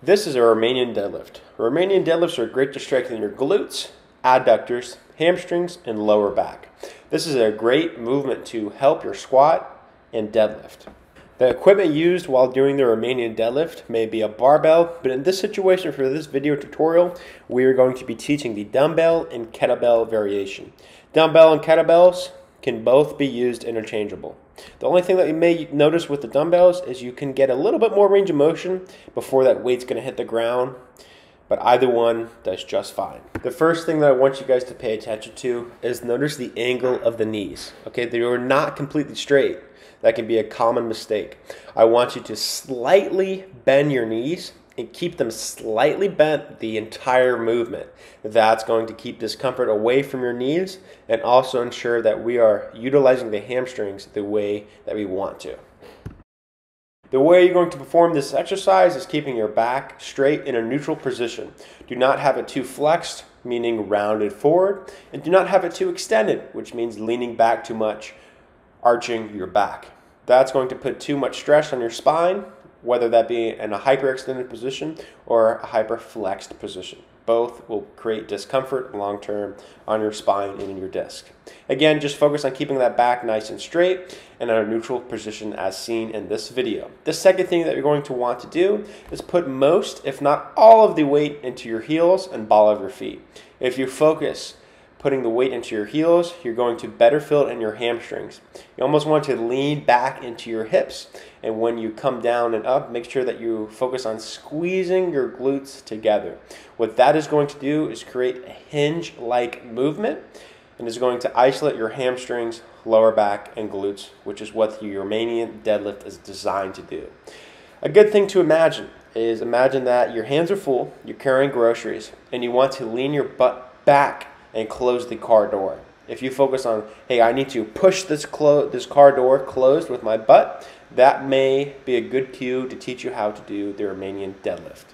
This is a Romanian deadlift. Romanian deadlifts are great to strengthen your glutes, adductors, hamstrings, and lower back. This is a great movement to help your squat and deadlift. The equipment used while doing the Romanian deadlift may be a barbell, but in this situation for this video tutorial, we are going to be teaching the dumbbell and kettlebell variation. Dumbbell and kettlebells can both be used interchangeable. The only thing that you may notice with the dumbbells is you can get a little bit more range of motion before that weight's going to hit the ground, but either one does just fine. The first thing that I want you guys to pay attention to is notice the angle of the knees. Okay, they are not completely straight. That can be a common mistake. I want you to slightly bend your knees and keep them slightly bent the entire movement. That's going to keep discomfort away from your knees and also ensure that we are utilizing the hamstrings the way that we want to. The way you're going to perform this exercise is keeping your back straight in a neutral position. Do not have it too flexed, meaning rounded forward, and do not have it too extended, which means leaning back too much, arching your back. That's going to put too much stress on your spine whether that be in a hyperextended position or a hyperflexed position. Both will create discomfort long term on your spine and in your disc. Again, just focus on keeping that back nice and straight and in a neutral position as seen in this video. The second thing that you're going to want to do is put most, if not all of the weight into your heels and ball of your feet. If you focus putting the weight into your heels, you're going to better feel it in your hamstrings. You almost want to lean back into your hips. And when you come down and up, make sure that you focus on squeezing your glutes together. What that is going to do is create a hinge like movement and is going to isolate your hamstrings, lower back, and glutes, which is what the Romanian deadlift is designed to do. A good thing to imagine is imagine that your hands are full, you're carrying groceries, and you want to lean your butt back and close the car door. If you focus on, hey, I need to push this, clo- this car door closed with my butt, that may be a good cue to teach you how to do the Romanian deadlift.